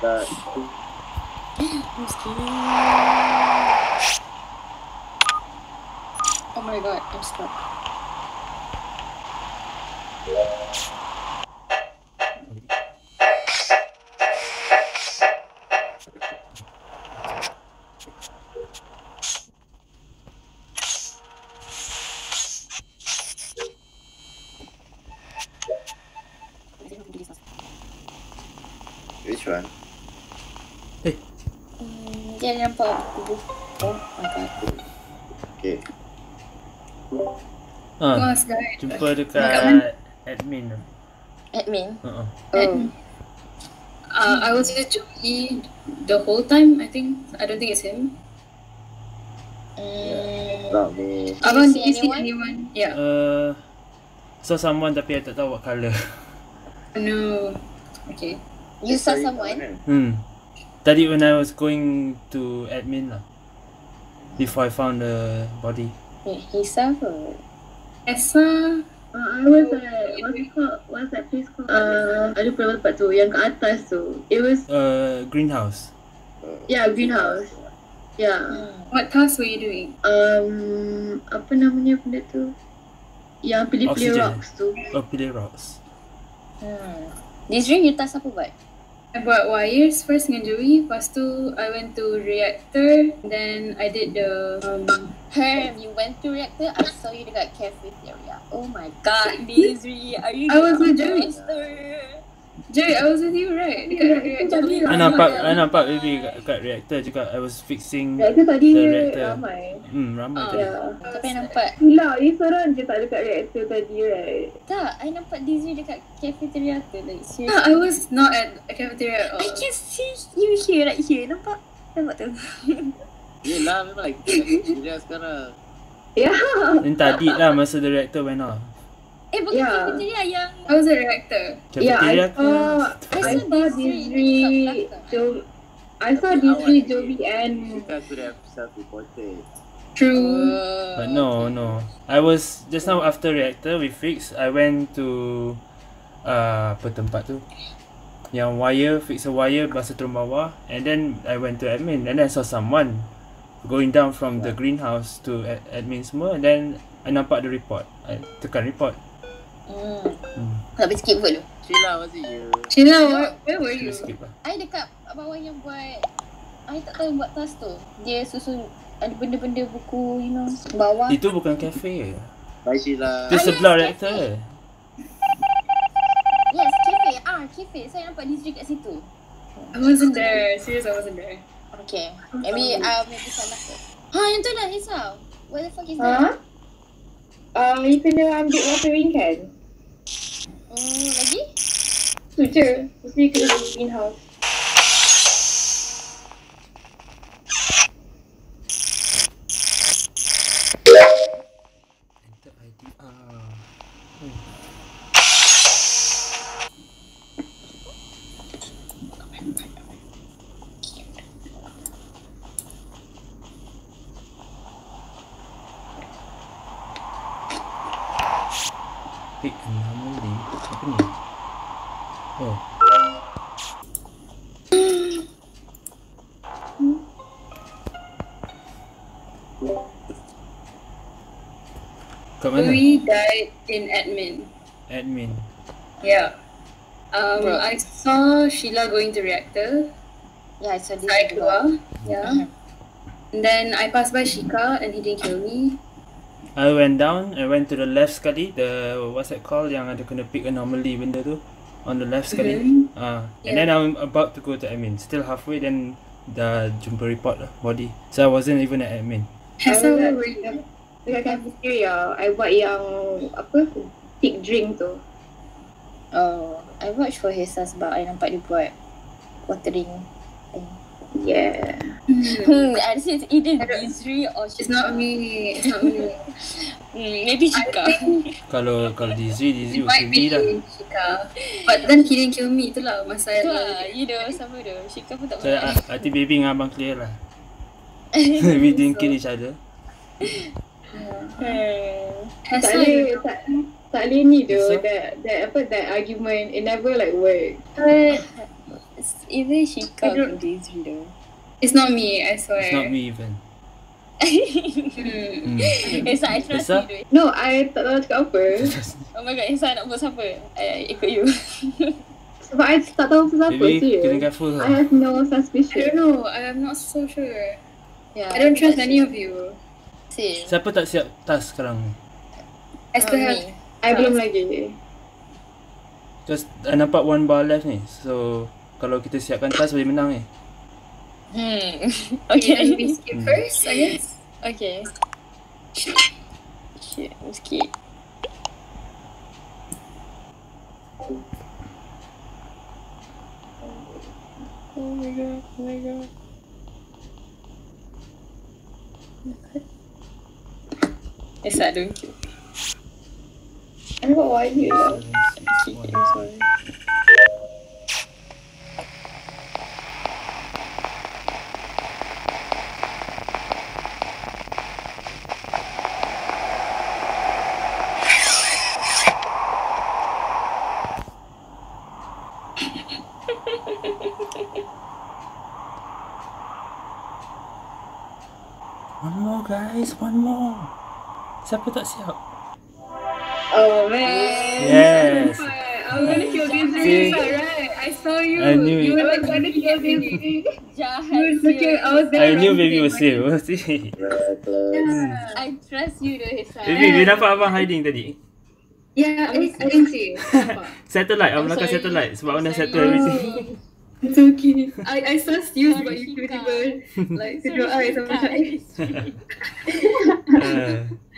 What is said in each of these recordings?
Tak. I'm. Oh my god, I'm stuck. Which one? Hmm, dia nampak buku. Oh my god. Okay. Ah, Mas guys. jumpa dekat Dekat admin tu. Admin. Uh-uh. Oh. Uh, I was with Joey the whole time, I think. I don't think it's him. Mm. Not me. Abang, did you see anyone? anyone? Yeah. Uh, saw someone tapi I tak tahu what colour. No. Okay. You saw someone? Hmm. Tadi when I was going to admin lah. Before I found the body. Wait, Hisa ke? Esa. Uh, I was at what's it called? What's that place called? Uh, I lupa nama tempat tu. Yang kat atas tu. It was Uh, greenhouse. yeah greenhouse. Yeah. Hmm. What task were you doing? Um, apa namanya benda tu? Yang pilih-pilih rocks tu. Oh, pilih rocks. Hmm. This ring you task apa buat? I buat wires first dengan Joey. Lepas tu, I went to reactor. Then I did the um, Herm, you went to reactor. I saw you dekat cafeteria. Oh my god, Dizri, are you I was with Joey. Joey, I was with you, right? Dekat reactor. I nampak, I nampak baby kat, kat reactor juga. I was fixing. Reactor tadi The reactor. ramai. Hmm, ramai Ah. tadi. Yeah. Tapi I nampak, Gila, you seorang je tak dekat reactor tadi, right? tak, I nampak Dizri dekat cafeteria tu. Like, Ah, seriously. I was not at the cafeteria at all. I can see you here, right here. Nampak? Nampak tu? Yelah memang lagi Dia sekarang Yeah. Then tadi lah masa the reactor went off. Eh, bukan Yeah. cafeteria yang... I was. Yeah, I Cafeteria ke? saw, I I saw saw belakang. Jo, I saw Dizri, Joey and Kita could have self-reported True. Uh, But no, no. I was just now after reactor we fix. I went to uh, apa tempat tu? Yang wire, fix a wire, basuh turun bawah, and then I went to admin, and then I saw someone going down from the greenhouse to ad- admin semua, and then I nampak the report. I tekan report. Hmm. Hmm. Tak boleh skip vote tu. Sheila was it you? Sheila, where, where were you? Skip lah. I dekat bawah yang buat I tak tahu buat task tu. Dia susun ada benda-benda buku, you know, bawah. Itu bukan cafe. Bye Sheila Itu Ah, sebelah yes, reactor. Yes, cafe. Ah, cafe. Saya nampak Dizri kat situ. I wasn't there. Serious, I wasn't there. Okay. Maybe uh, maybe salah ke. Ha, yang tu lah Hisa. What the fuck is Huh? that? Uh, you kena ambil watering can. Hmm, lagi? Tu je. Mesti kena pergi greenhouse. Pick anomaly. Apa ni? Oh. Kat mana? We died in admin. Admin. Yeah. Um, Bro. I saw Sheila going to reactor. Yeah, I saw Dizri I juga. keluar. Yeah. And then I passed by Shika and he didn't kill me. I went down, I went to the left sekali, the what's that called yang ada kena pick anomaly benda tu on the left sekali. Mhm. Ah, and Yeah. then I'm about to go to admin. Still halfway then dah jumpa report lah body. So I wasn't even at admin. Hessa, I where was were you? at- Dekat cafeteria, I buat yang apa? Thick drink tu. Oh, I watch for Hisa sebab I nampak dia buat watering. Yeah. Hmm, I see it's either Dizri or It's not me. It's not me. Hmm, maybe Chika. Kalau kalau Dizzy, Dizzy it me be lah. Shika. But then he didn't kill me. Itulah masa Tu lah, you know, sama dia. Chika pun tak So boleh. I, I think baby dengan abang clear lah. We didn't kill each other. Hmm. Tak ada, tak, tak boleh ni tu. So? That, that, apa, that argument, it never like work. But it's either Shika I don't- or Daisy though. It's not me, I swear. It's not me even. Hmm. Hmm. Esa, I trust Esa? you. No, I tak tahu cakap apa. Oh my god, Esa nak buat siapa? I, I ikut you. Sebab I tak tahu kena serious. careful I have no I suspicion. don't know. I'm not so sure. Yeah, I don't trust any of you. Same. Siapa tak siap tas sekarang? I still Uh, have. I belum lagi. Just I nampak one bar left ni. So kalau kita siapkan tas boleh menang ni. Hmm. Okay, we okay. skip Hmm. first, I guess. okay. Skip. Oh my god, oh my god. Esa, don't you? I got one here. though. Okay, I'm sorry. One more guys, one more. Siapa tak siap? Oh man. Yes. I'm gonna kill this right. I saw you. I knew you it. were like was gonna kill this. Jahat You were looking, I was there. I knew baby was safe. See. Reckless. I trust you though, Esa. Baby, dia nampak abang hiding tadi. Yeah, I, I can see. Satellite, I'm abang sorry. satellite sebab I'm abang dah sorry. settle everything. It's okay. I I sussed you but you tiba-tiba like kedua eyes sama eh.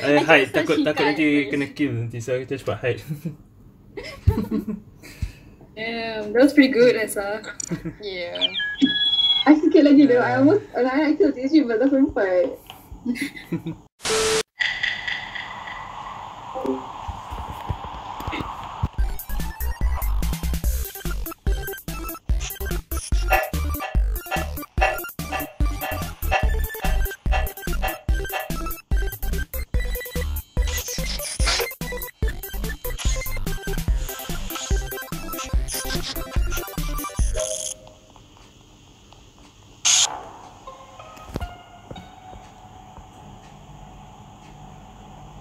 Uh, hide takut takut nanti kena kill nanti so kita cepat hide. Damn, that was pretty good, Esa. Yeah. I sikit lagi though. I almost, I kill this ring but tak sempat.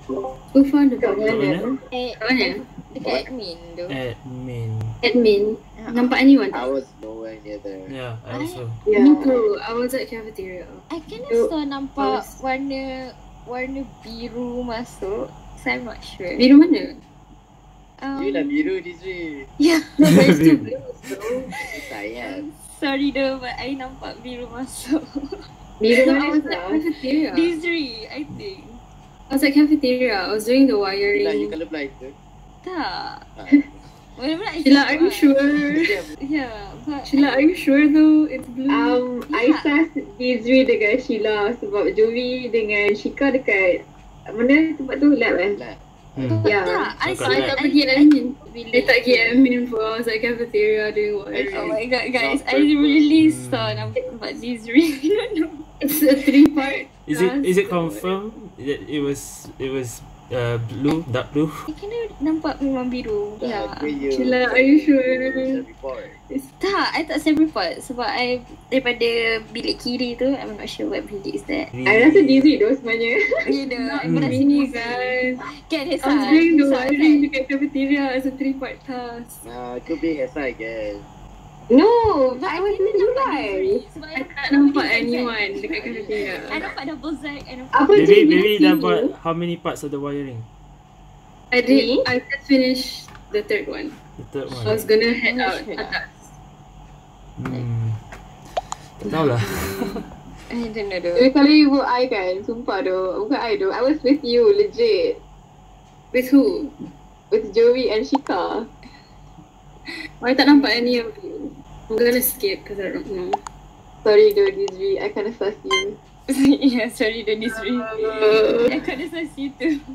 Who found the Kat mana? Eh, Kat mana? dekat admin tu. Admin. Admin. Nampak anyone? I was nowhere near there. Yeah, I also. Yeah. Me too. I was at cafeteria. I kind of saw nampak warna warna biru masuk. So I'm not sure. Biru mana? Um, You dah biru this week. Yeah. No, but it's blue. So. Sayang. Sorry though, but I nampak biru masuk. Biru No, I mana was at sah? cafeteria. Dizri, I think. I was at cafeteria. I was doing the Yelah, you wiring. colorblind ke? Tak. Ah. Sheila, are you sure? Yeah, but Sheila, are you sure though? It's blue. Um, I Yeah. sas Dizri dengan Sheila sebab Jovi dengan Shika dekat mana tempat tu lab eh? Lah. Hmm. Ya. tak. I So tak I- pergi really- I tak pergi admin for I was at cafeteria doing Oh wiring. my god, guys, I really saw. I don't know. It's a three part. Is it is it confirmed that it was it was uh blue, dark blue? I kena nampak memang biru. Ya. Sheila, are you sure? Report. Tak, I tak send report sebab I daripada bilik kiri tu, I'm not sure what bilik is that. I rasa Dizri tu sebenarnya. You know, Not I'm rasa Dizri. guys. Kan I was doing the wiring dekat cafeteria as a three part task. Nah, could be Hesa again. No, But I was. Dizri sebab I tak nampak anyone dekat cafeteria. I nampak double. I nampak Apa Baby, je baby dah buat how many parts of the wiring? I did. Me? I just finished the third one. The third one. I was gonna head out lah. atas. Hmm. Tak tahulah. I don't know though. Tapi kalau you buat I kan, sumpah tu. Bukan I tu. I was with you, legit. With who? With Joey and Shika. I tak nampak any of you. I'm gonna skip because I don't know. Sorry though, Dizri. I kinda sus you. yeah, sorry the Dizri. I kena sus you too.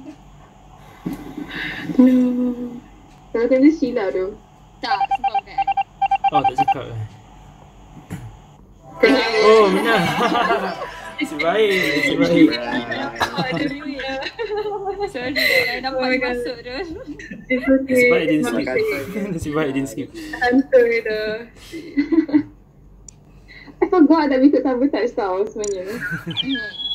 No. Kalau kena Sheila tu. Tak, sebab kan. Oh, tak cakap eh. Oh, benar. Nasib baik, nasib baik. Sorry, nampak my dia God. masuk tu. It's okay. Nasib baik didn't skip. Nasib baik didn't skip. Santuy dah. I forgot that we could sabotage tau sebenarnya.